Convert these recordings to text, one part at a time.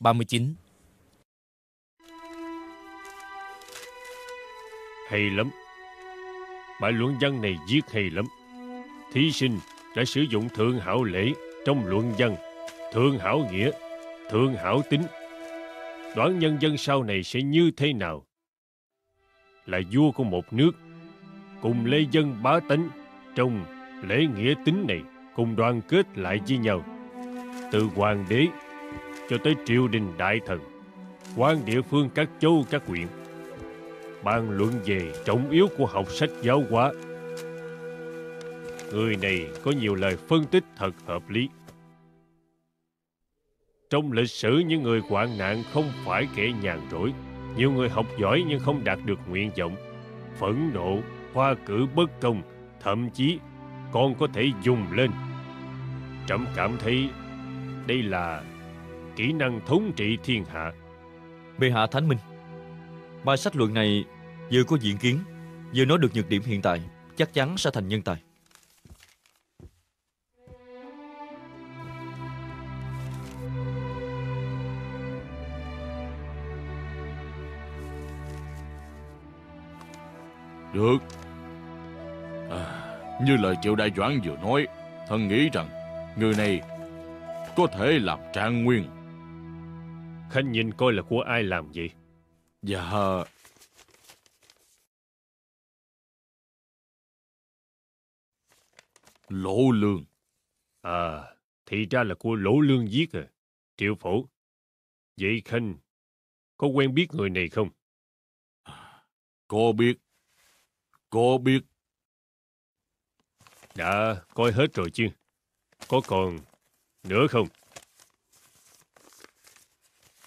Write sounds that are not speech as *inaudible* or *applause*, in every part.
39 Hay lắm. Bài luận văn này viết hay lắm. Thí sinh đã sử dụng thượng hảo lễ trong luận văn, thượng hảo nghĩa, thượng hảo tính. Đoán nhân dân sau này sẽ như thế nào? Là vua của một nước, cùng lê dân bá tánh trong lễ nghĩa tính này cùng đoàn kết lại với nhau. Từ hoàng đế cho tới triều đình đại thần, quan địa phương các châu các huyện, bàn luận về trọng yếu của học sách giáo hóa. Người này có nhiều lời phân tích thật hợp lý. Trong lịch sử những người hoạn nạn không phải kẻ nhàn rỗi. Nhiều người học giỏi nhưng không đạt được nguyện vọng. Phẫn nộ, hoa cử bất công, thậm chí còn có thể dùng lên. Trẫm cảm thấy đây là kỹ năng thống trị thiên hạ. Bệ hạ Thánh Minh Bài sách luận này vừa có diện kiến Vừa nói được nhược điểm hiện tại Chắc chắn sẽ thành nhân tài Được à, Như lời triệu đại doãn vừa nói Thần nghĩ rằng Người này Có thể làm trạng nguyên Khanh nhìn coi là của ai làm vậy? Dạ Lỗ lương À, thì ra là của Lỗ Lương giết à. Triệu phổ. Vậy Khanh, có quen biết người này không? Có biết Có biết Đã coi hết rồi chứ? Có còn nữa không?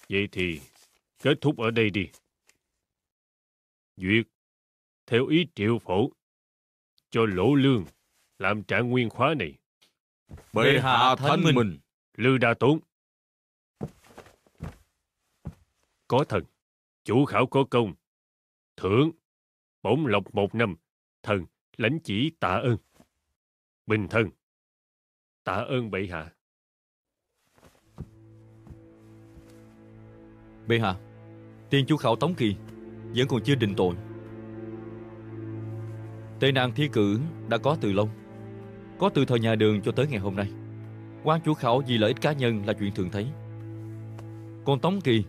Vậy thì kết thúc ở đây đi. Duyệt, theo ý triệu phổ, cho lỗ lương làm trạng nguyên khóa này. Bệ hạ thánh Minh. Lư đa tốn. Có thần, chủ khảo có công. Thưởng, bổng lộc một năm, thần lãnh chỉ tạ ơn. Bình thân, tạ ơn bệ hạ. Bệ hạ Tiên chủ khảo Tống Kỳ, Vẫn còn chưa định tội. Tệ nạn thi cử đã có từ lâu, Có từ thời nhà đường cho tới ngày hôm nay. Quan chủ khảo vì lợi ích cá nhân là chuyện thường thấy. Còn Tống Kỳ,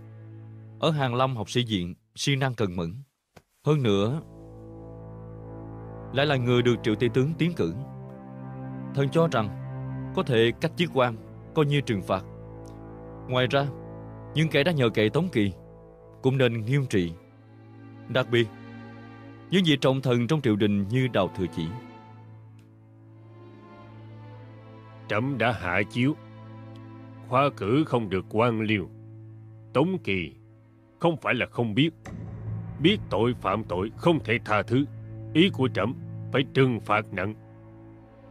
Ở Hàng Lâm học sĩ viện siêng năng cần mẫn. Hơn nữa, Lại là người được triệu tây tướng tiến cử. Thần cho rằng Có thể cách chức quan Coi như trừng phạt. Ngoài ra những kẻ đã nhờ kệ Tống Kỳ cũng nên nghiêm trị. Đặc biệt, những vị trọng thần trong triều đình như Đào Thừa Chỉ. Trẫm đã hạ chiếu. Khoa cử không được quan liêu. Tống Kỳ không phải là không biết. Biết tội phạm tội không thể tha thứ. Ý của trẫm phải trừng phạt nặng.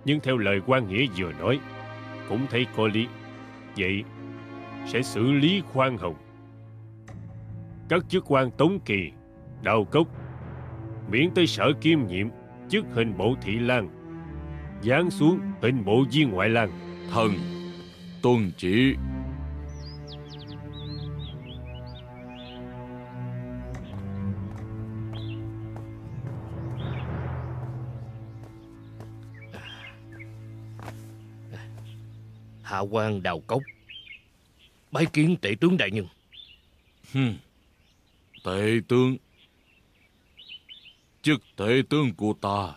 Nhưng theo lời quan nghĩa vừa nói, cũng thấy có lý. Vậy sẽ xử lý khoan hồng. Các chức quan Tống Kỳ, Đào Cốc, miễn tới sở kiêm nhiệm chức hình bộ thị lang, giáng xuống hình bộ viên ngoại lang. Thần Tuân chỉ Hạ quan đào cốc Bái kiến tể tướng đại nhân. Hừm. Tể tướng. Chức tể tướng của ta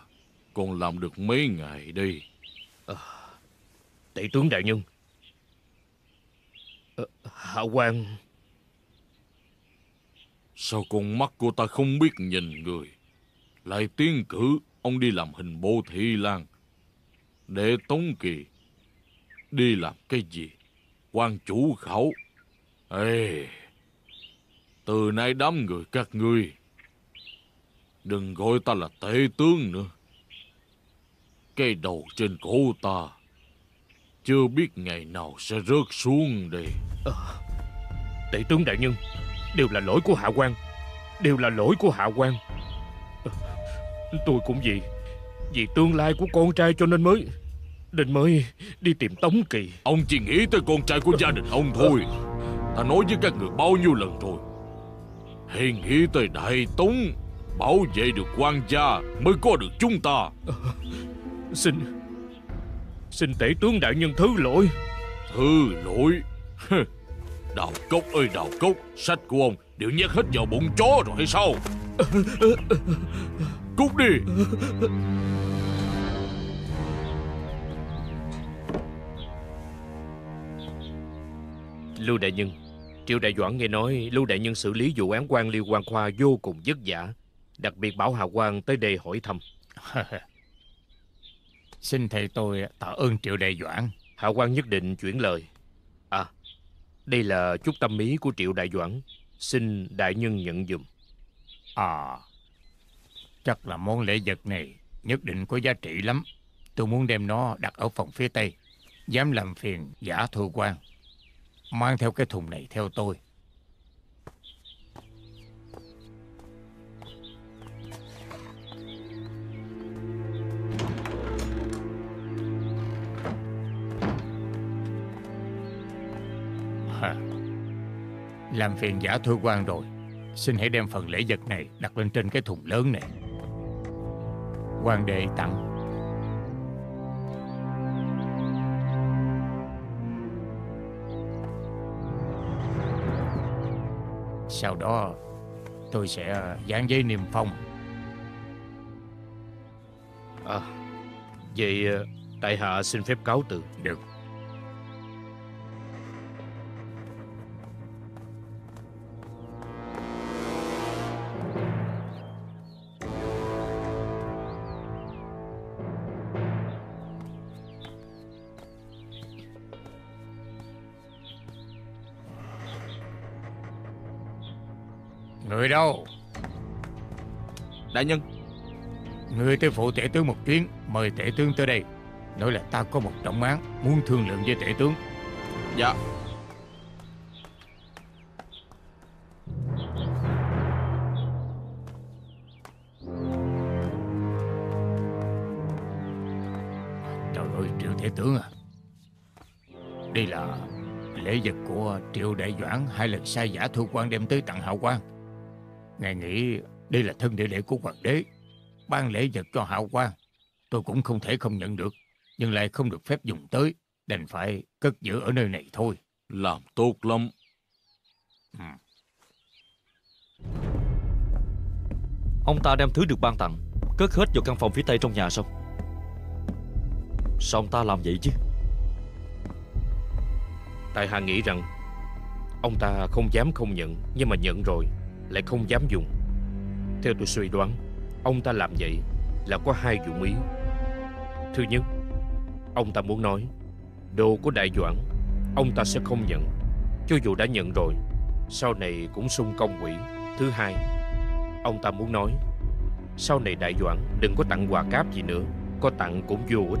Còn làm được mấy ngày đây? Tể tướng đại nhân. Ờ, Hạ quan. Sao con mắt của ta không biết nhìn người? Lại tiến cử Ông đi làm hình bộ thị lang Để Tống Kỳ Đi làm cái gì quan chủ khẩu, Ê Từ nay đám người các ngươi Đừng gọi ta là tể tướng nữa. Cái đầu trên cổ ta Chưa biết ngày nào sẽ rớt xuống đây. Ờ, tể tướng đại nhân Đều là lỗi của hạ quan Đều là lỗi của hạ quan. À, Tôi cũng vì Vì tương lai của con trai cho nên mới nên mới đi tìm Tống Kỳ. Ông chỉ nghĩ tới con trai của gia đình ông thôi. Ta nói với các người bao nhiêu lần rồi. Hãy nghĩ tới Đại Tống Bảo vệ được quan gia Mới có được chúng ta. Xin Xin tể tướng đại nhân thứ lỗi. Thứ lỗi? Đào cốc ơi đào cốc. Sách của ông đều nhét hết vào bụng chó rồi hay sao? Cút đi Lưu đại nhân. Triệu đại doãn nghe nói Lưu đại nhân xử lý vụ án quan liêu quan khoa vô cùng vất vả Đặc biệt bảo Hà quan tới đây hỏi thăm. *laughs* Xin thầy tôi tạ ơn triệu đại doãn. Hạ quan nhất định chuyển lời. À Đây là chút tâm ý của triệu đại doãn. Xin đại nhân nhận dùm. À Chắc là món lễ vật này Nhất định có giá trị lắm. Tôi muốn đem nó đặt ở phòng phía tây Dám làm phiền giả thư quan Mang theo cái thùng này theo tôi. Hả? Làm phiền giả thư quan rồi. Xin hãy đem phần lễ vật này đặt lên trên cái thùng lớn này. Quan đệ tặng Sau đó tôi sẽ dán giấy niêm phong. À Vậy ờ, tại hạ xin phép cáo từ. Được Đại nhân. Người tới phụ tể tướng một chuyến Mời tể tướng tới đây. Nói là ta có một trọng án Muốn thương lượng với tể tướng. Dạ. Trời ơi triệu tể tướng à. Đây là lễ vật của triệu đại doãn Hai lần sai giả thu quan đem tới tặng hạo quan Ngài nghĩ đây là thân địa lễ của hoàng đế. Ban lễ vật cho hạo quan Tôi cũng không thể không nhận được Nhưng lại không được phép dùng tới Đành phải cất giữ ở nơi này thôi. Làm tốt lắm. Ông ta đem thứ được ban tặng Cất hết vào căn phòng phía tây trong nhà sao Sao ông ta làm vậy chứ? Tại hạ nghĩ rằng Ông ta không dám không nhận Nhưng mà nhận rồi Lại không dám dùng Theo tôi suy đoán Ông ta làm vậy là có hai dụng ý. Thứ nhất Ông ta muốn nói Đồ của đại doãn Ông ta sẽ không nhận. Cho dù đã nhận rồi Sau này cũng sung công quỷ. Thứ hai Ông ta muốn nói Sau này đại doãn đừng có tặng quà cáp gì nữa Có tặng cũng vô ích.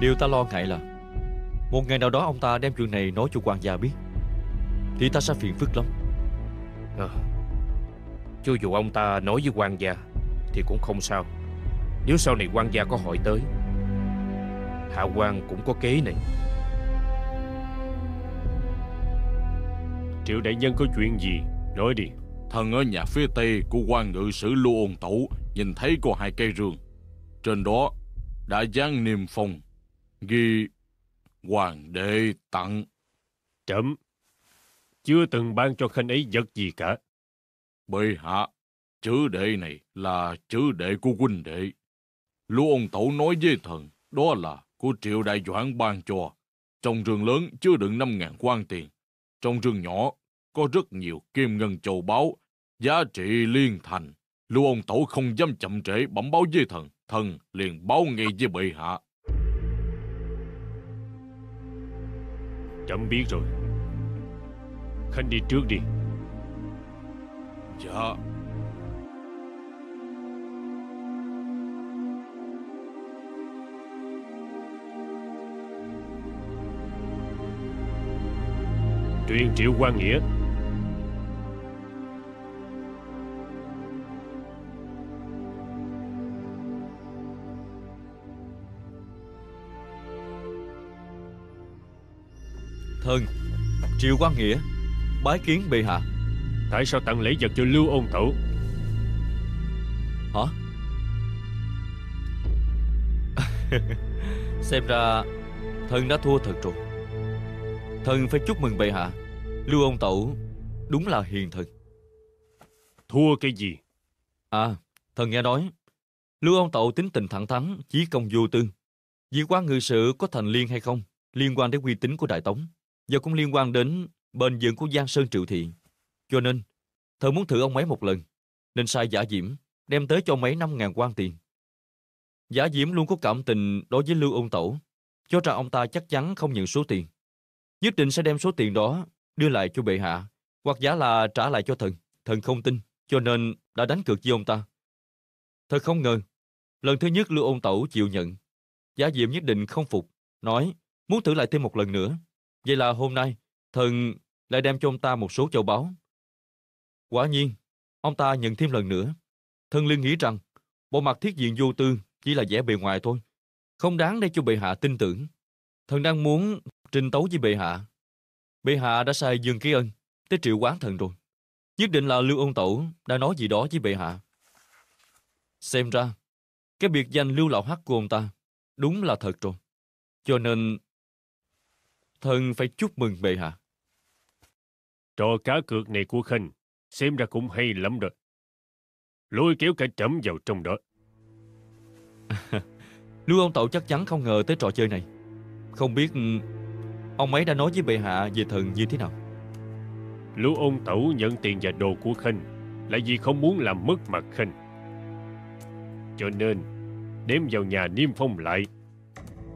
Điều ta lo ngại là Một ngày nào đó ông ta đem chuyện này nói cho quan gia biết Thì ta sẽ phiền phức lắm. À, Cho dù ông ta nói với quan gia Thì cũng không sao. Nếu sau này quan gia có hỏi tới Hạ quan cũng có kế này. Triệu đại nhân có chuyện gì? Nói đi. Thần ở nhà phía tây của quan ngự sử Lưu Ôn Tẩu Nhìn thấy có hai cây rương. Trên đó đã dán niềm phong Ghi Hoàng đệ tặng. Chậm. Chưa từng ban cho khanh ấy vật gì cả Bệ hạ Chữ đệ này là chữ đệ của huynh đệ. Lũ ông Tẩu nói với thần Đó là của triệu đại doãn ban cho. Trong rừng lớn chứa đựng 5.000 quan tiền. Trong rừng nhỏ có rất nhiều kim ngân châu báu, giá trị liên thành. Lưu ông tổ không dám chậm trễ bẩm báo với thần, thần liền báo ngay với bệ hạ. Chậm biết rồi. Khanh đi trước đi. Dạ, Truyền triệu quan nghĩa. Thân Triệu quan Nghĩa Bái kiến bệ hạ. Tại sao tặng lễ vật cho Lưu Ôn Tẩu? Hả? *laughs* Xem ra Thần đã thua thật rồi. Thần phải chúc mừng bệ hạ. Lưu ông tẩu Đúng là hiền thần Thua cái gì? À Thần nghe nói Lưu ông tẩu tính tình thẳng thắn Chí công vô tư. Vì quan ngự sự có thành liên hay không Liên quan đến uy tín của Đại Tống Và cũng liên quan đến bền vững của Giang Sơn Triệu Thị cho nên thợ muốn thử ông ấy một lần Nên sai giả diễm Đem tới cho mấy năm ngàn quan tiền Giả Diễm luôn có cảm tình đối với Lưu Ôn Tẩu, cho rằng ông ta chắc chắn không nhận số tiền. Nhất định sẽ đem số tiền đó đưa lại cho bệ hạ, hoặc giả là trả lại cho thần. Thần không tin, cho nên đã đánh cược với ông ta. Thật không ngờ, lần thứ nhất Lưu Ôn Tẩu chịu nhận. Giả Diễm nhất định không phục, nói muốn thử lại thêm một lần nữa. Vậy là hôm nay, thần lại đem cho ông ta một số châu báu. Quả nhiên, ông ta nhận thêm lần nữa. Thần liên nghĩ rằng, bộ mặt thiết diện vô tư chỉ là vẻ bề ngoài thôi. Không đáng để cho bệ hạ tin tưởng. Thần đang muốn trình tấu với bệ hạ. Bệ hạ đã sai Dương Ký Ân tới triệu quán thần rồi. Nhất định là Lưu Ông Tẩu đã nói gì đó với bệ hạ. Xem ra, cái biệt danh Lưu Lão Hắc của ông ta đúng là thật rồi. Cho nên, thần phải chúc mừng bệ hạ. Trò cá cược này của Khanh xem ra cũng hay lắm rồi. Lôi kéo cả trẫm vào trong đó. *laughs* Lưu ông Tẩu chắc chắn không ngờ tới trò chơi này. Không biết ừ, ông ấy đã nói với bệ hạ về thần như thế nào. Lưu ôn tẩu nhận tiền và đồ của Khanh là vì không muốn làm mất mặt Khanh. Cho nên, đem vào nhà niêm phong lại,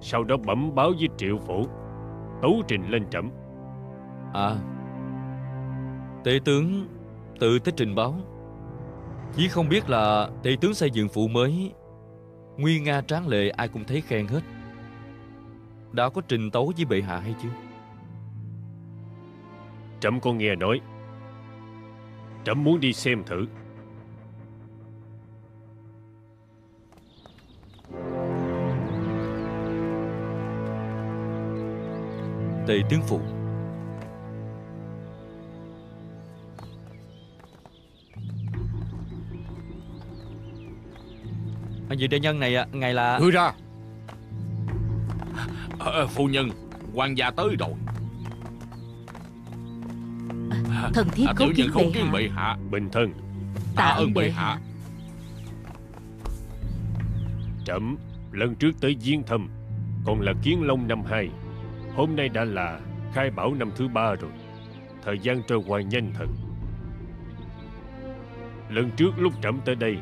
sau đó bẩm báo với triệu phổ, tấu trình lên trẫm. À, tể tướng tự tới trình báo. Chỉ không biết là tể tướng xây dựng phụ mới Nguy nga tráng lệ ai cũng thấy khen hết. Đã có trình tấu với bệ hạ hay chưa? Trẫm có nghe nói. Trẫm muốn đi xem thử. Tề tướng phụ Vị đại nhân này ngài là Ngươi ra. À, Phu nhân quan gia tới rồi. Thần thiếp à, khấu kiến nhân không bệ kiến hạ. bệ hạ. Bình thân. Tạ ơn bệ hạ. Trẫm lần trước tới Diên Thâm Còn là Kiến Long năm hai. Hôm nay đã là khai bảo năm thứ ba rồi. Thời gian trôi qua nhanh thật. Lần trước lúc trẫm tới đây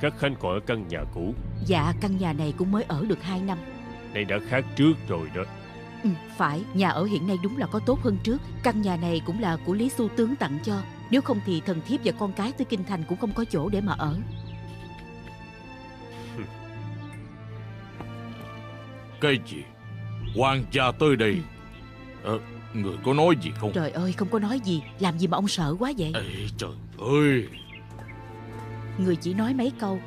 Các khanh còn ở căn nhà cũ. Dạ căn nhà này cũng mới ở được 2 năm. Này đã khác trước rồi đó. Ừ, Phải nhà ở hiện nay đúng là có tốt hơn trước. Căn nhà này cũng là của Lý Xu Tướng tặng cho. Nếu không thì thần thiếp và con cái tới Kinh Thành Cũng không có chỗ để mà ở. Cái gì? Quan gia tới đây. Ờ, Người có nói gì không? Trời ơi không có nói gì. Làm gì mà ông sợ quá vậy? Ê trời ơi Người chỉ nói mấy câu.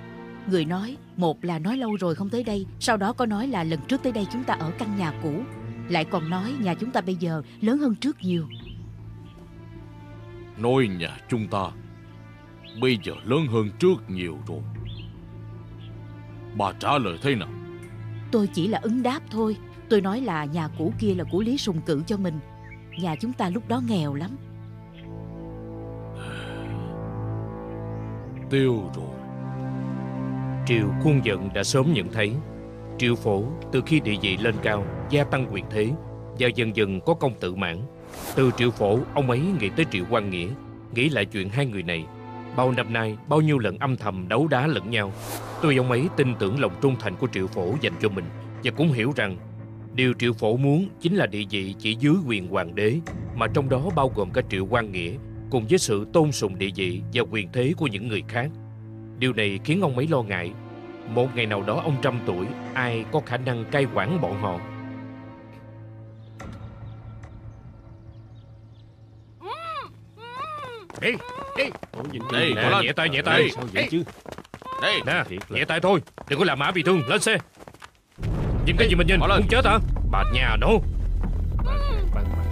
Người nói Một là nói lâu rồi không tới đây Sau đó có nói là lần trước tới đây chúng ta ở căn nhà cũ. Lại còn nói nhà chúng ta bây giờ lớn hơn trước nhiều. Nói nhà chúng ta Bây giờ lớn hơn trước nhiều rồi. Bà trả lời thế nào? Tôi chỉ là ứng đáp thôi. Tôi nói là nhà cũ kia là của Lý Sùng cự cho mình. Nhà chúng ta lúc đó nghèo lắm Tiêu rồi. Triều khuôn giận đã sớm nhận thấy Triệu phổ từ khi địa vị lên cao, Gia tăng quyền thế Và dần dần có công tự mãn. Từ triệu phổ, ông ấy nghĩ tới triệu quan nghĩa, Nghĩ lại chuyện hai người này. Bao năm nay, bao nhiêu lần âm thầm đấu đá lẫn nhau. Tuy ông ấy tin tưởng lòng trung thành của triệu phổ dành cho mình Và cũng hiểu rằng Điều triệu phổ muốn chính là địa vị chỉ dưới quyền hoàng đế, Mà trong đó bao gồm cả triệu quan nghĩa Cùng với sự tôn sùng địa vị và quyền thế của những người khác. Điều này khiến ông ấy lo ngại. Một ngày nào đó ông trăm tuổi Ai có khả năng cai quản bọn họ? Đi, đi. Ủa, nhìn có nè. Nhẹ tay, nhẹ tay. Sao vậy chứ? Đây Nè, nhẹ tay thôi Đừng có làm mã bị thương, lên xe. Nhìn cái gì mình nhìn, muốn chết hả? Bà nhà nó.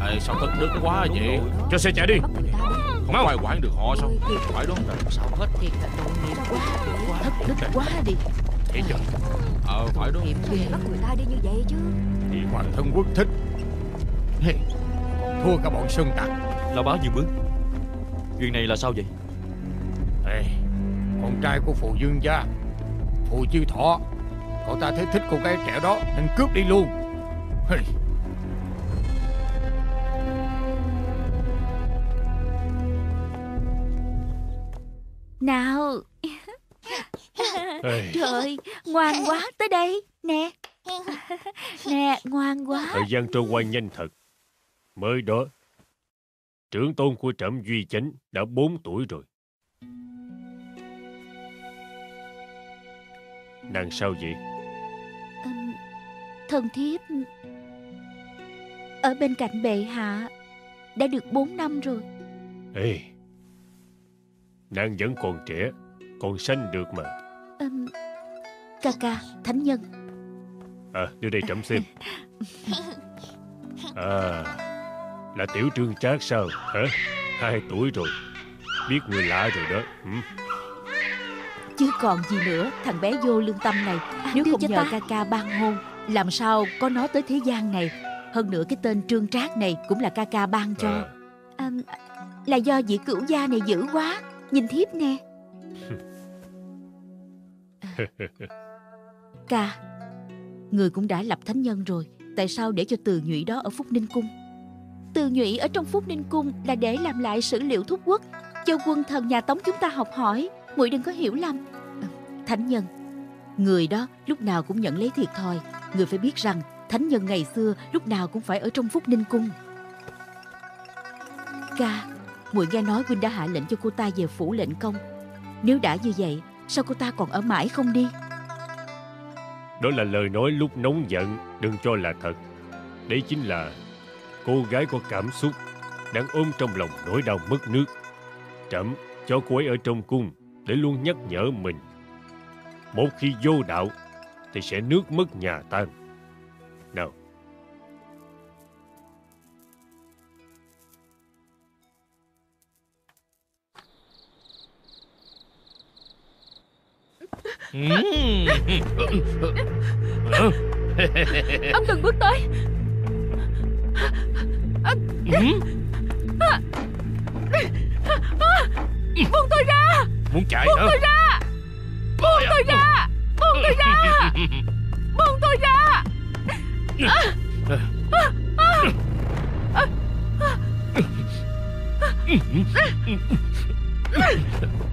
Ê, sao thất đức quá vậy? Cho xe chạy đi Không Mau. ai quản được họ sao? Phải đó. Sao hết thiệt là tội nghiệp quá Thất đức quá đi. Để cho Ờ phải Nghiệp ghê Bắt người ta đi như vậy chứ. Thì hoàng thân quốc thích. Hey, Thua cả bọn sơn tặc. Lão báo dừng bước Chuyện này là sao vậy? Ê, Con trai của phù dương gia Phù chiêu thọ. Cậu ta thấy thích cô gái trẻ đó Nên cướp đi luôn. Hey. Nào Ê, Trời ngoan quá tới đây Nè Nè ngoan quá thời gian trôi qua nhanh thật. Mới đó, trưởng tôn của trẫm Duy Chánh đã 4 tuổi rồi. Nàng sao vậy? Ừm, Thần thiếp Ở bên cạnh bệ hạ Đã được 4 năm rồi Ê, nàng vẫn còn trẻ, còn sanh được mà. Ừm, Ca ca thánh nhân À, đưa đây trẫm xem. *laughs* À, là tiểu trương trác sao? Hả? Hai tuổi rồi. Biết người lạ rồi đó. Ừ. Chứ còn gì nữa Thằng bé vô lương tâm này Nếu đưa không nhờ ta. ca ca ban hôn Làm sao có nó tới thế gian này Hơn nữa cái tên Trương Trác này Cũng là ca ca ban cho À, À, Là do vị cửu gia này dữ quá Nhìn thiếp nè. *laughs* Ca Người cũng đã lập thánh nhân rồi. Tại sao để cho từ nhụy đó ở Phúc Ninh Cung? Từ nhụy ở trong Phúc Ninh Cung Là để làm lại sử liệu thúc quốc. Cho quân thần nhà Tống chúng ta học hỏi. Muội đừng có hiểu lầm. Thánh nhân Người đó lúc nào cũng nhận lấy thiệt thòi. Người phải biết rằng Thánh nhân ngày xưa lúc nào cũng phải ở trong Phúc Ninh Cung. Ca muội nghe nói huynh đã hạ lệnh cho cô ta về phủ lệnh công Nếu đã như vậy Sao cô ta còn ở mãi không đi đó là lời nói lúc nóng giận, đừng cho là thật. Đấy chính là cô gái có cảm xúc, đang ôm trong lòng nỗi đau mất nước. Trẫm cho cô ấy ở trong cung để luôn nhắc nhở mình. Một khi vô đạo thì sẽ nước mất nhà tan. Ông đừng bước tới. Buông tôi ra! Muốn chạy hả? tôi ra! Buông tôi ra! Buông tôi ra! Buông tôi ra! Muốn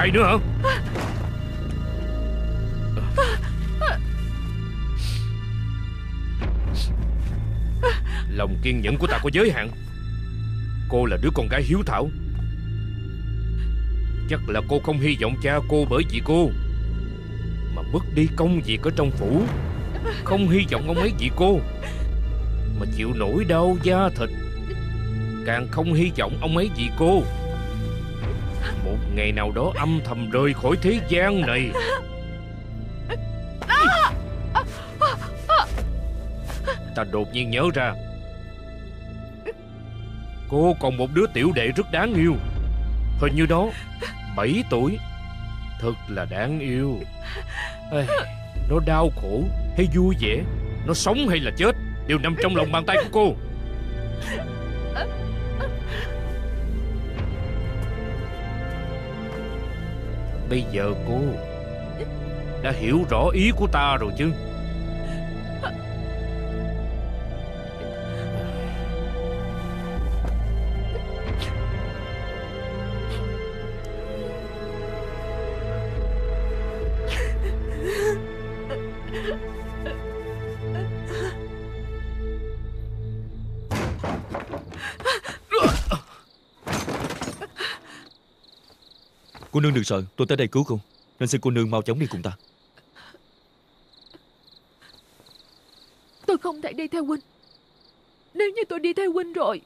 chạy nữa hả? Lòng kiên nhẫn của ta có giới hạn. Cô là đứa con gái hiếu thảo. Chắc là cô không hy vọng cha cô bởi vì cô, Mà mất đi công việc ở trong phủ. Không hy vọng ông ấy vì cô, Mà chịu nổi đau da thịt. Càng không hy vọng ông ấy vì cô. Một ngày nào đó âm thầm rời khỏi thế gian này. Ta đột nhiên nhớ ra Cô còn một đứa tiểu đệ rất đáng yêu. Hình như đó 7 tuổi Thật là đáng yêu. Ê, Nó đau khổ hay vui vẻ Nó sống hay là chết Đều nằm trong lòng bàn tay của cô. Bây giờ cô Đã hiểu rõ ý của ta rồi chứ? Cô nương đừng sợ Tôi tới đây cứu cô Nên xin cô nương mau chóng đi cùng ta. Tôi không thể đi theo huynh. Nếu như tôi đi theo huynh rồi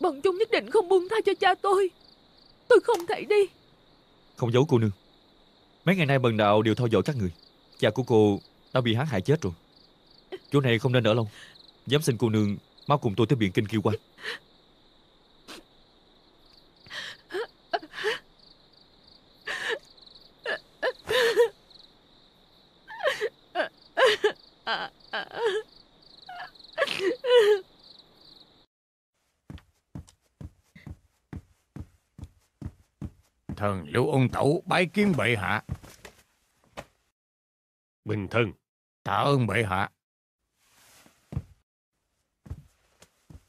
Bọn chúng nhất định không buông tha cho cha tôi. Tôi không thể đi. Không giấu cô nương. Mấy ngày nay bần đạo đều theo dõi các người. Cha của cô đã bị hắn hại chết rồi. Chỗ này không nên ở lâu. Dám xin cô nương Mau cùng tôi tới biển kinh kiêu quan Thần lưu ôn tẩu bái kiến bệ hạ. Bình thân. Tạ ơn bệ hạ.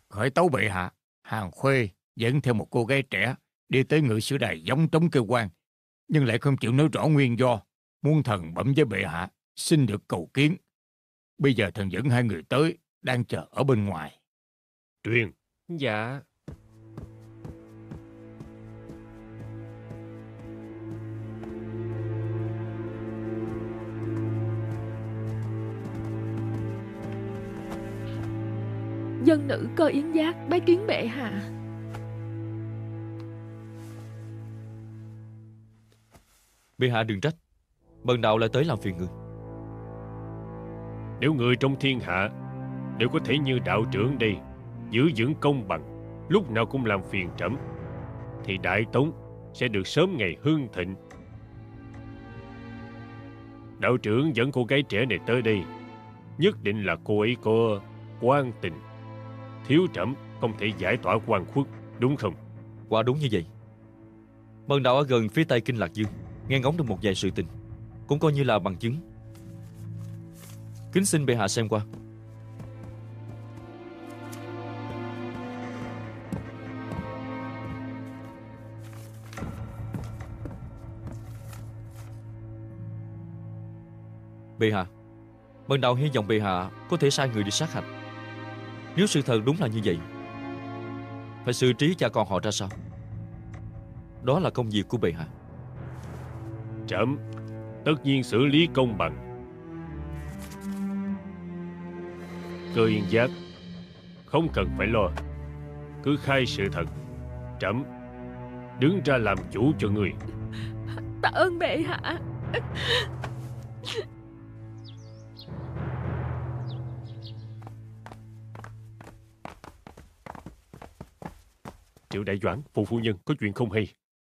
Khởi tấu bệ hạ, Hàng Khuê dẫn theo một cô gái trẻ đi tới ngự sử đài giống trống cơ quan, nhưng lại không chịu nói rõ nguyên do, muốn thần bẩm với bệ hạ, xin được cầu kiến. Bây giờ thần dẫn hai người tới, đang chờ ở bên ngoài. Truyền. Dạ. Dân nữ cơ yến giác bái kiến bệ hạ. Bệ hạ đừng trách Bần đạo lại tới làm phiền người. Nếu người trong thiên hạ Đều có thể như đạo trưởng đây Giữ vững công bằng Lúc nào cũng làm phiền trẫm Thì Đại Tống sẽ được sớm ngày hưng thịnh. Đạo trưởng dẫn cô gái trẻ này tới đây Nhất định là cô ấy có quan tình Thiếu trẫm, không thể giải tỏa quan khuất, Đúng không? Quả đúng như vậy. Bần đạo ở gần phía tây kinh Lạc Dương, Nghe ngóng được một vài sự tình, Cũng coi như là bằng chứng. Kính xin bệ hạ xem qua. Bệ hạ Bần đạo hy vọng bệ hạ Có thể sai người đi sát hạch. Nếu sự thật đúng là như vậy Phải xử trí cha con họ ra sao? Đó là công việc của bệ hạ. Trẫm tất nhiên xử lý công bằng. Cơ yên giác Không cần phải lo. Cứ khai sự thật. Trẫm Đứng ra làm chủ cho người. Tạ ơn bệ hạ Triệu đại doãn, phụ phu nhân có chuyện không hay?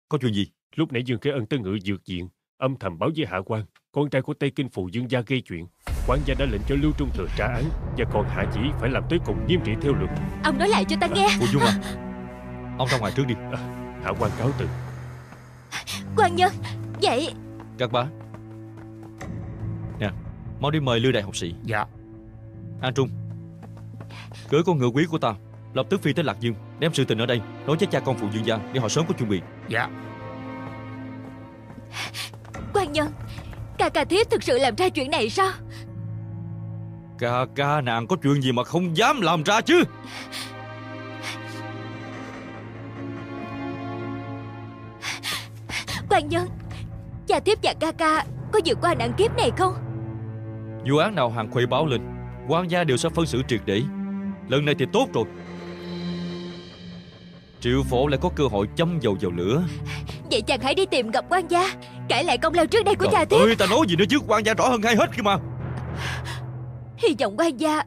Có chuyện gì? Lúc nãy Dương Kế Ân tới ngự dược diện Âm thầm báo với Hạ quan Con trai của Tây Kinh Phụ Dương Gia gây chuyện. Quan gia đã lệnh cho Lưu Trung Thừa trả án Và còn hạ chỉ phải làm tới cùng nghiêm trị theo luật. Ông nói lại cho ta nghe. Phụ Dung à? *laughs* Ông ra ngoài trước đi. Hạ quan cáo từ. Quan nhân Vậy Các bá. Nè Mau đi mời Lưu Đại học sĩ. Dạ. An Trung Cưới con ngựa quý của ta Lập tức phi tới Lạc Dương Đem sự tình ở đây Nói với cha con phụ Dương gia Để họ sớm có chuẩn bị. Dạ. Quan nhân Ca ca thiếp thực sự làm ra chuyện này sao? Ca ca nàng có chuyện gì mà không dám làm ra chứ? Quan nhân Cha thiếp và ca ca Có vượt qua nạn kiếp này không? Vụ án nào hàng khuây báo lên quan gia đều sẽ phân xử triệt để. Lần này thì tốt rồi Triệu phổ lại có cơ hội châm dầu vào lửa. Vậy chàng hãy đi tìm gặp quan gia Kể lại công lao trước đây của Trời cha thiếp ơi ta nói gì nữa chứ? Quan gia rõ hơn hay hết kia mà. Hy vọng quan gia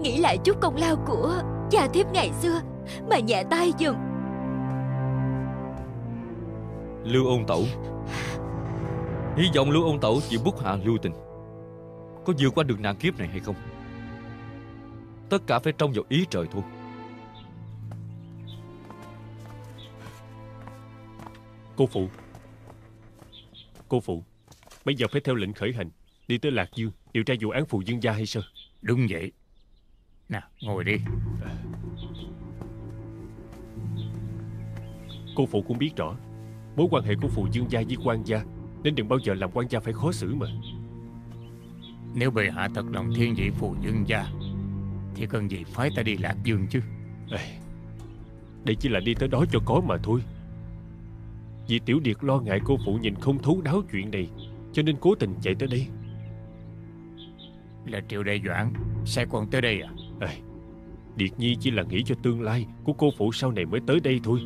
Nghĩ lại chút công lao của cha thiếp ngày xưa Mà nhẹ tay dùm Lưu ôn tẩu. Hy vọng Lưu ôn tẩu chỉ bút hạ lưu tình. Có vượt qua được nạn kiếp này hay không? Tất cả phải trông vào ý trời thôi Cô phụ. Cô phụ Bây giờ phải theo lệnh khởi hành? Đi tới Lạc Dương Điều tra vụ án phụ dương gia hay sao? Đúng vậy. Nào ngồi đi. Cô phụ cũng biết rõ Mối quan hệ của phụ dương gia với quan gia Nên đừng bao giờ làm quan gia phải khó xử mà. Nếu bệ hạ thật lòng thiên vị phù dương gia Thì cần gì phái ta đi Lạc Dương chứ? Ê, Đây chỉ là đi tới đó cho có mà thôi Vì Tiểu Điệt lo ngại cô phụ nhìn không thấu đáo chuyện này Cho nên cố tình chạy tới đây. Là triệu đại doãn Sai con tới đây à? Ê, Điệt Nhi chỉ là nghĩ cho tương lai Của cô phụ sau này mới tới đây thôi.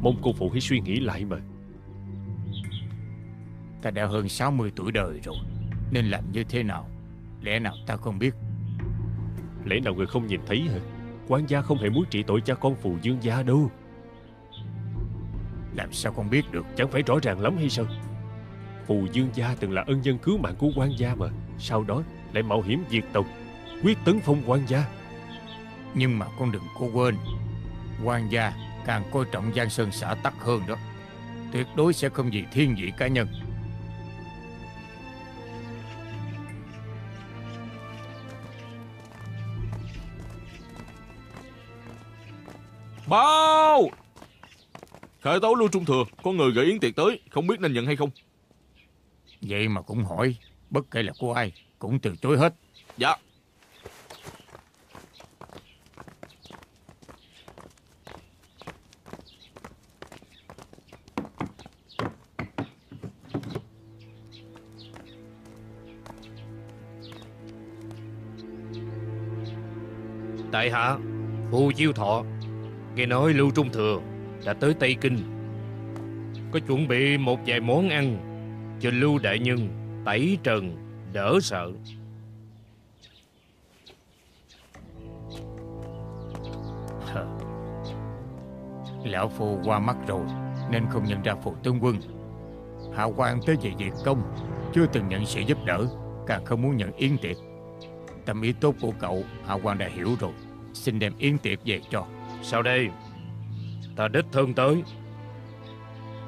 Mong cô phụ hãy suy nghĩ lại mà. Ta đã hơn 60 tuổi đời rồi Nên làm như thế nào? Lẽ nào ta không biết? Lẽ nào người không nhìn thấy hả? Quan gia không hề muốn trị tội cha con phù dương gia đâu Làm sao không biết được? Chẳng phải rõ ràng lắm hay sao? Phù dương gia từng là ân nhân cứu mạng của quan gia mà. Sau đó lại mạo hiểm diệt tộc Quyết tấn phong quan gia. Nhưng mà con đừng có quên quan gia càng coi trọng Giang Sơn xã tắc hơn đó. Tuyệt đối sẽ không vì thiên vị cá nhân. Bao Khởi tấu Lưu Trung Thừa Có người gửi yến tiệc tới Không biết nên nhận hay không? Vậy mà cũng hỏi Bất kể là của ai Cũng từ chối hết. Dạ. Tại hạ Phù Chiêu Thọ Nghe nói Lưu Trung Thừa Đã tới Tây Kinh. Có chuẩn bị một vài món ăn Cho Lưu Đại Nhân Tẩy trần Đỡ sợ. Lão Phu qua mắt rồi Nên không nhận ra phụ tướng quân. Hạ quan tới về việc công Chưa từng nhận sự giúp đỡ Càng không muốn nhận yến tiệc. Tâm ý tốt của cậu Hạ quan đã hiểu rồi. Xin đem yến tiệc về cho. Sao đây Ta đích thân tới.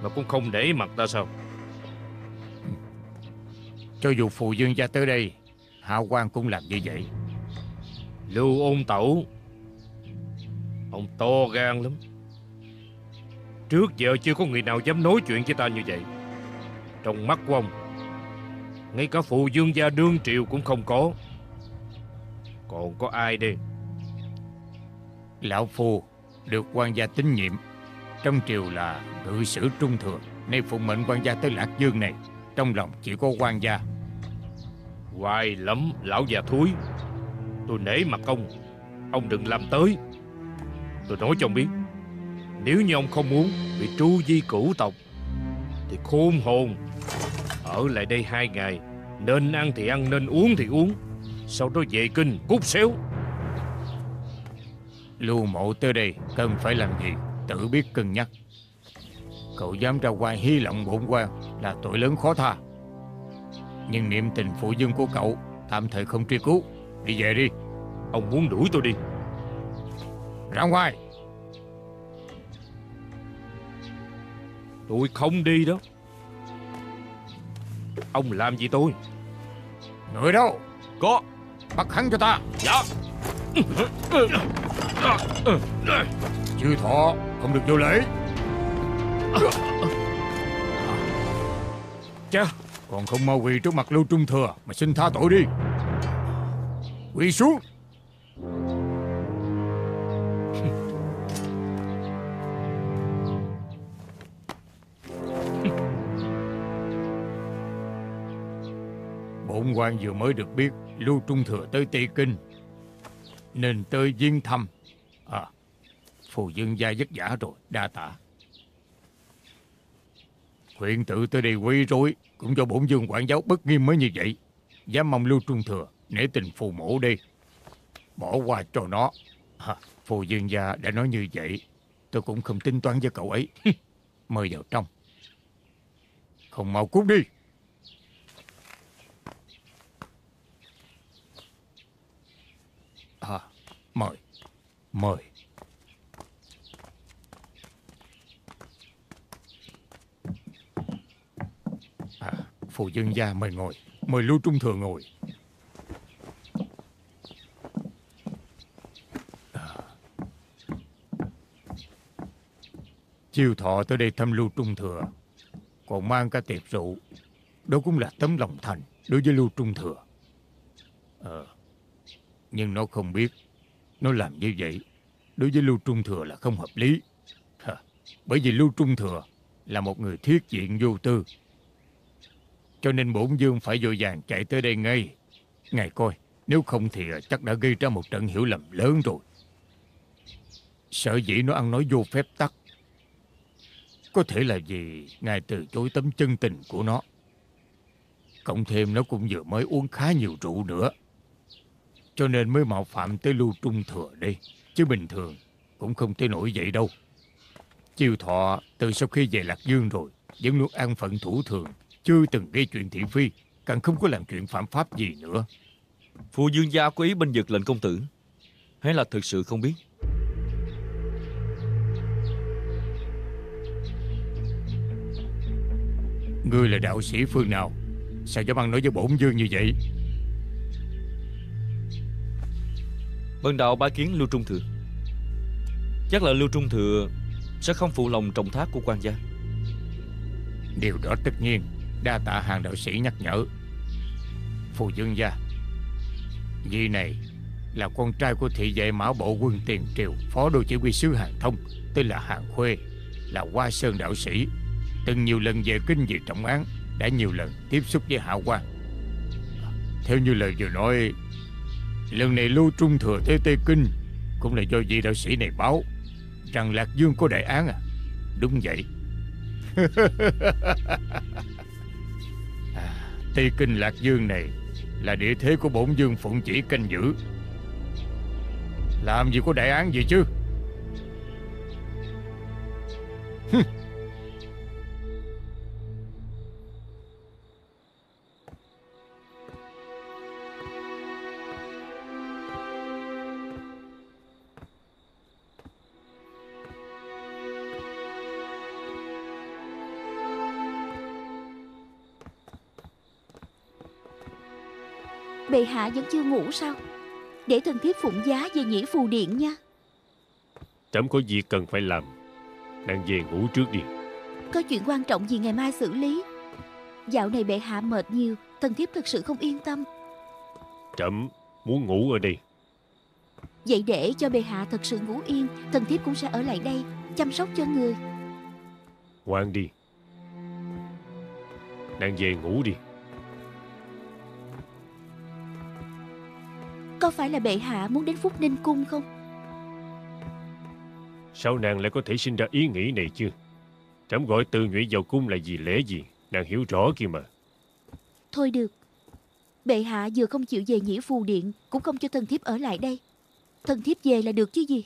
Mà cũng không để mặt ta sao? Cho dù phụ dương gia tới đây Hạ quan cũng làm như vậy. Lưu ôn tẩu. Ông to gan lắm. Trước giờ chưa có người nào dám nói chuyện với ta như vậy. Trong mắt của ông Ngay cả phụ dương gia đương triều cũng không có. Còn có ai đây? Lão Phu được quan gia tín nhiệm. Trong triều là ngự sử trung thừa, Nay phụng mệnh quan gia tới Lạc Dương này, Trong lòng chỉ có quan gia. Hoài lắm, lão già thúi. Tôi nể mặt ông Ông đừng làm tới. Tôi nói cho ông biết, Nếu như ông không muốn bị tru di cửu tộc, Thì khôn hồn, Ở lại đây hai ngày, Nên ăn thì ăn, nên uống thì uống. Sau đó về kinh cút xéo. Lưu mộ tới đây cần phải làm gì? Tự biết cân nhắc. Cậu dám ra ngoài hy lộng bổn quan Là tội lớn khó tha. Nhưng niệm tình phụ dương của cậu Tạm thời không truy cứu. Đi về đi. Ông muốn đuổi tôi đi. Ra ngoài. Tôi không đi đó. Ông làm gì tôi? Người đâu? Có. Bắt hắn cho ta. Dạ Chư thọ không được vô lễ. Cha Còn không mau quỳ trước mặt Lưu Trung Thừa Mà xin tha tội đi. Quỳ xuống. *laughs* Bổn quan vừa mới được biết Lưu Trung Thừa tới Tây Kinh Nên tới viên thăm À Phù dương gia vất vả rồi Đa tạ. Huyện tự tới đây quấy rối Cũng do bổn dương quản giáo bất nghiêm mới như vậy. Dám mong Lưu Trung Thừa Nể tình phù mổ đi Bỏ qua cho nó. À, Phù dương gia đã nói như vậy Tôi cũng không tính toán với cậu ấy. *laughs* Mời vào trong. Không mau cút đi. À, mời, mời. À, phụ dương gia mời ngồi, mời Lưu Trung Thừa ngồi. À. Chiêu thọ tới đây thăm Lưu Trung Thừa, còn mang cả tiệc rượu. Đó cũng là tấm lòng thành đối với Lưu Trung Thừa. Ờ. Nhưng nó không biết nó làm như vậy, Đối với Lưu Trung Thừa là không hợp lý. Hả? Bởi vì Lưu Trung Thừa Là một người thiết diện vô tư. Cho nên bổn dương phải vội vàng chạy tới đây ngay. Ngài coi, Nếu không thì à, chắc đã gây ra một trận hiểu lầm lớn rồi. Sợ dĩ nó ăn nói vô phép tắc, Có thể là vì Ngài từ chối tấm chân tình của nó. Cộng thêm nó cũng vừa mới uống khá nhiều rượu nữa. Cho nên mới mạo phạm tới lưu trung thừa đây. Chứ bình thường cũng không tới nổi vậy đâu. Chiêu thọ từ sau khi về Lạc Dương rồi vẫn luôn an phận thủ thường, chưa từng gây chuyện thị phi, càng không có làm chuyện phạm pháp gì nữa. Phu dương gia có ý binh vực lệnh công tử Hay là thực sự không biết Ngươi là đạo sĩ phương nào? Sao dám ăn nói với bổn dương như vậy? Bần đạo ba kiến Lưu Trung Thừa. Chắc là Lưu Trung Thừa Sẽ không phụ lòng trọng thác của quan gia. Điều đó tất nhiên, Đa tạ hàng đạo sĩ nhắc nhở. Phù dương gia, Vị này là con trai của thị vệ mã bộ quân tiền triều, Phó đô chỉ huy sứ Hàng Thông, Tên là Hàng Khuê, Là Hoa Sơn đạo sĩ. Từng nhiều lần về kinh việc trọng án, Đã nhiều lần tiếp xúc với Hạ quan. Theo như lời vừa nói Lần này lưu trung thừa tới Tây Kinh Cũng là do vị đạo sĩ này báo Rằng Lạc Dương có đại án à? Đúng vậy. À, Tây Kinh Lạc Dương này Là địa thế của bổn dương phụng chỉ canh giữ. Làm gì có đại án gì chứ? Bệ hạ vẫn chưa ngủ sao? Để thần thiếp phụng giá về nhĩ phù điện nha. Trẫm có việc cần phải làm. Nàng về ngủ trước đi. Có chuyện quan trọng gì ngày mai xử lý? Dạo này bệ hạ mệt nhiều Thần thiếp thực sự không yên tâm. Trẫm muốn ngủ ở đây. Vậy để cho bệ hạ thật sự ngủ yên Thần thiếp cũng sẽ ở lại đây Chăm sóc cho người. Ngoan đi. Nàng về ngủ đi Có phải là bệ hạ muốn đến Phúc Ninh Cung không? Sao nàng lại có thể sinh ra ý nghĩ này chứ? Trẫm gọi từ nhụy vào cung là gì lẽ gì? Nàng hiểu rõ kia mà. Thôi được. Bệ hạ vừa không chịu về nhĩ phù điện Cũng không cho thần thiếp ở lại đây. Thần thiếp về là được chứ gì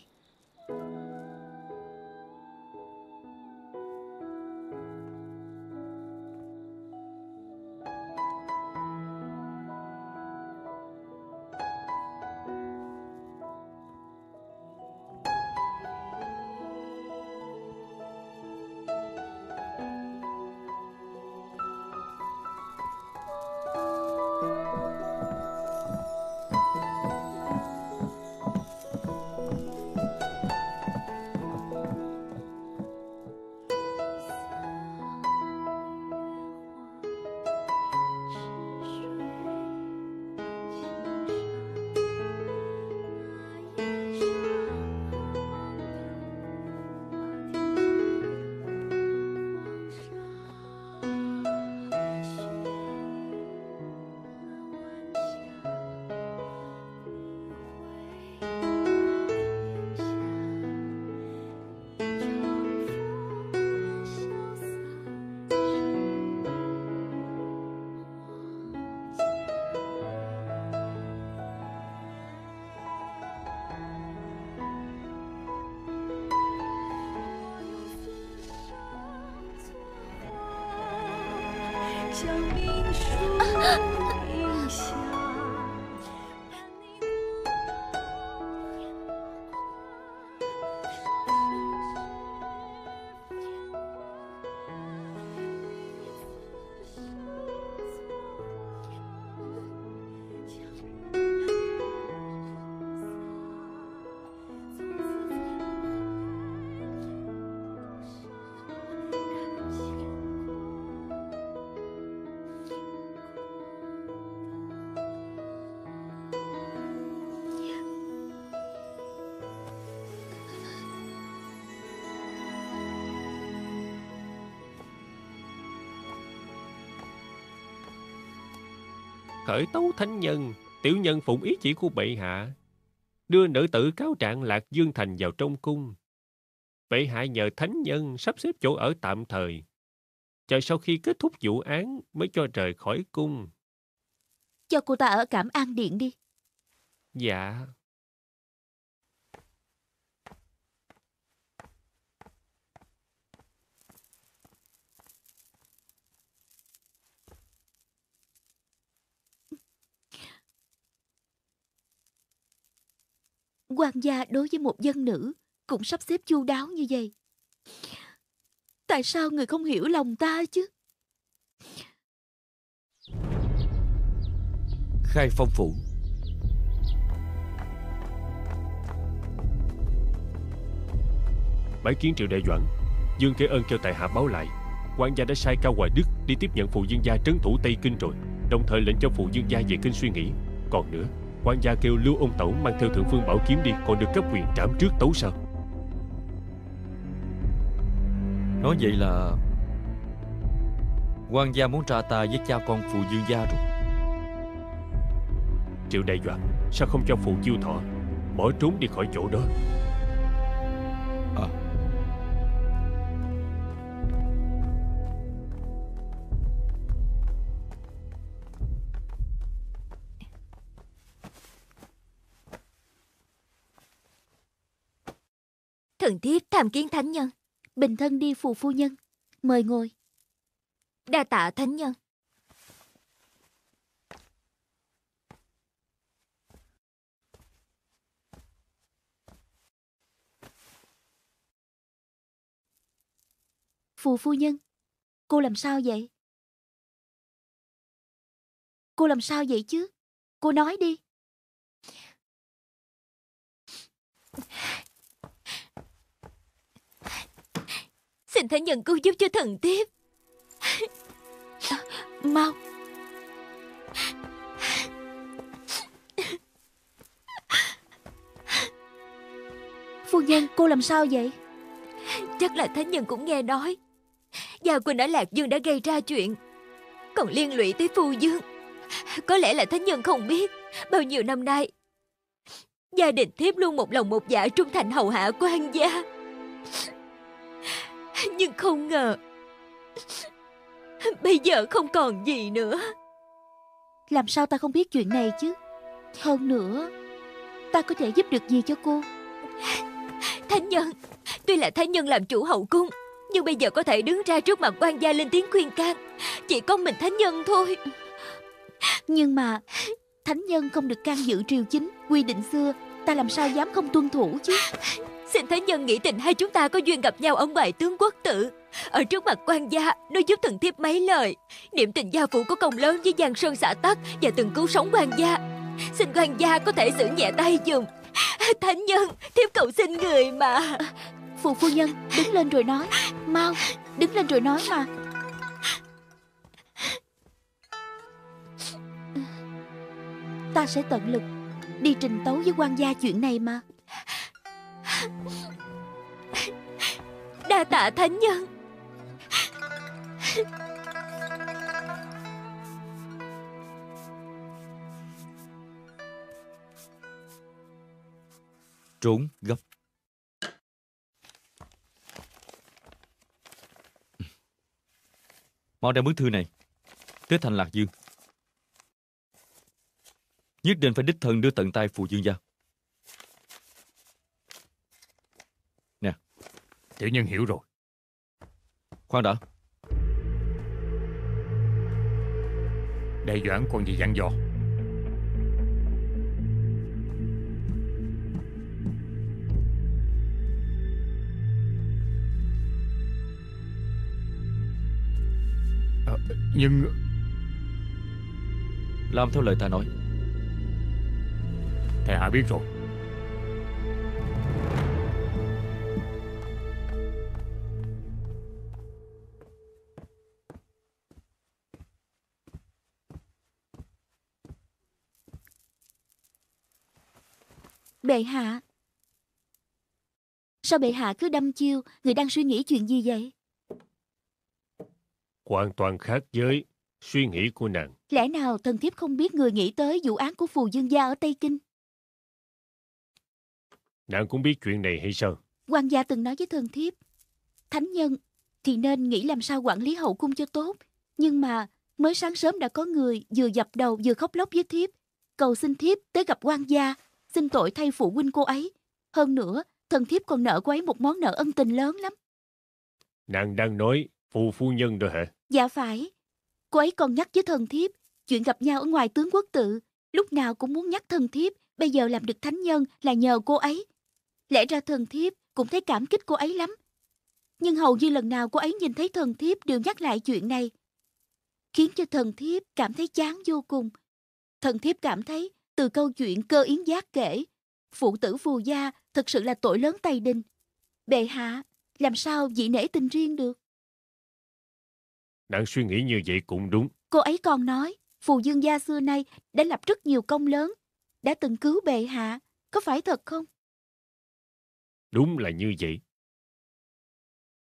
想你。Khởi tấu thánh nhân Tiểu nhân phụng ý chỉ của bệ hạ Đưa nữ tử cáo trạng Lạc Dương Thành vào trong cung Bệ hạ nhờ thánh nhân sắp xếp chỗ ở tạm thời chờ sau khi kết thúc vụ án mới cho rời khỏi cung. Cho cô ta ở cảm an điện đi. Dạ. Quan gia đối với một dân nữ cũng sắp xếp chu đáo như vậy. Tại sao người không hiểu lòng ta chứ? Khai phong phủ Bái kiến triệu đại doãn Dương Kế Ân kêu tại hạ báo lại quan gia đã sai Cao Hoài Đức đi tiếp nhận phụ dương gia trấn thủ Tây Kinh rồi Đồng thời lệnh cho phụ dương gia về kinh suy nghĩ Còn nữa quan gia kêu lưu ông tẩu mang theo thượng phương bảo kiếm đi còn được cấp quyền trảm trước tấu sao? Nói vậy là quan gia muốn tra ta với cha con phụ dương gia rồi. Triệu đại doãn sao không cho phụ chiêu thọ? Bỏ trốn đi khỏi chỗ đó Thần thiếp tham kiến thánh nhân. Bình thân đi phù phu nhân. Mời ngồi. Đa tạ thánh nhân. Phù phu nhân. Cô làm sao vậy? Cô làm sao vậy chứ? Cô nói đi. Xin thánh nhân cứu giúp cho thần thiếp. Mau. Phu nhân, cô làm sao vậy? Chắc là thánh nhân cũng nghe nói. Gia Quỳnh ở Lạc Dương đã gây ra chuyện. Còn liên lụy tới phu dương. Có lẽ là thánh nhân không biết. Bao nhiêu năm nay, gia đình thiếp luôn một lòng một dạ trung thành hầu hạ quan gia. *laughs* Nhưng không ngờ *laughs* Bây giờ không còn gì nữa. Làm sao ta không biết chuyện này chứ? Hơn nữa Ta có thể giúp được gì cho cô? *laughs* Thánh nhân Tuy là thánh nhân làm chủ hậu cung Nhưng bây giờ có thể đứng ra trước mặt quan gia lên tiếng khuyên can. Chỉ có mình thánh nhân thôi. Nhưng mà Thánh nhân không được can dự triều chính Quy định xưa Ta làm sao dám không tuân thủ chứ Xin Thánh Nhân nghĩ tình hai chúng ta có duyên gặp nhau ở ngoài tướng quốc tử. Ở trước mặt quan gia, Nó giúp thần thiếp mấy lời. Niệm tình gia phụ có công lớn với Giang Sơn xã tắc Và từng cứu sống quan gia. Xin quan gia có thể giữ nhẹ tay dùm Thánh Nhân, Thiếp cầu xin người mà. Phụ phu nhân, đứng lên rồi nói. Mau, đứng lên rồi nói mà. Ta sẽ tận lực Đi trình tấu với quan gia chuyện này mà. Đa tạ thánh nhân. Trốn gấp. Mau đem bức thư này Tới thành Lạc Dương. Nhất định phải đích thân đưa tận tay phù dương gia. Tiểu nhân hiểu rồi. Khoan đã. Đại doãn còn gì dặn dò? À, nhưng... Làm theo lời ta nói. Thầy hạ biết rồi. Bệ hạ. Sao bệ hạ cứ đâm chiêu Người đang suy nghĩ chuyện gì vậy? Hoàn toàn khác với suy nghĩ của nàng. Lẽ nào thần thiếp không biết người nghĩ tới vụ án của phù dương gia ở Tây Kinh? Nàng cũng biết chuyện này hay sao? Quan gia từng nói với thần thiếp Thánh nhân thì nên nghĩ làm sao quản lý hậu cung cho tốt. Nhưng mà mới sáng sớm đã có người vừa dập đầu vừa khóc lóc với thiếp. Cầu xin thiếp tới gặp quan gia, xin tội thay phụ huynh cô ấy. Hơn nữa, thần thiếp còn nợ cô ấy một món nợ ân tình lớn lắm. Nàng đang nói phù phu nhân rồi hả? Dạ phải. Cô ấy còn nhắc với thần thiếp chuyện gặp nhau ở ngoài tướng quốc tự. Lúc nào cũng muốn nhắc thần thiếp bây giờ làm được thánh nhân là nhờ cô ấy. Lẽ ra thần thiếp cũng thấy cảm kích cô ấy lắm. Nhưng hầu như lần nào cô ấy nhìn thấy thần thiếp đều nhắc lại chuyện này. Khiến cho thần thiếp cảm thấy chán vô cùng. Thần thiếp cảm thấy từ câu chuyện cơ yến giác kể, phụ tử phù gia thật sự là tội lớn Tây Đình. Bệ hạ, làm sao dị nể tình riêng được? Nàng suy nghĩ như vậy cũng đúng. Cô ấy còn nói, phù dương gia xưa nay đã lập rất nhiều công lớn, đã từng cứu bệ hạ, có phải thật không? Đúng là như vậy.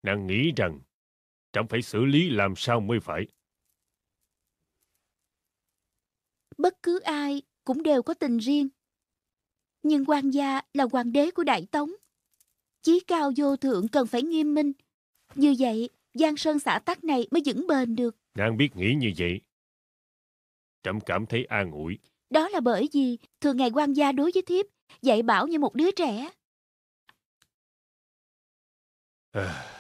Nàng nghĩ rằng chẳng phải xử lý làm sao mới phải. Bất cứ ai cũng đều có tình riêng. Nhưng quan gia là hoàng đế của Đại Tống. Chí cao vô thượng cần phải nghiêm minh. Như vậy, Giang Sơn xã tắc này mới vững bền được. Nàng biết nghĩ như vậy. Trẫm cảm thấy an ủi. Đó là bởi vì thường ngày quan gia đối với thiếp dạy bảo như một đứa trẻ. À,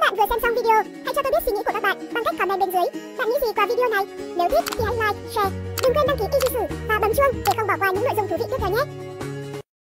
Các bạn vừa xem xong video, hãy cho tôi biết suy nghĩ của các bạn bằng cách comment bên dưới. Bạn nghĩ gì qua video này? Nếu thích thì hãy like, share. Đừng quên đăng ký kênh và bấm chuông để không bỏ qua những nội dung thú vị tiếp theo nhé.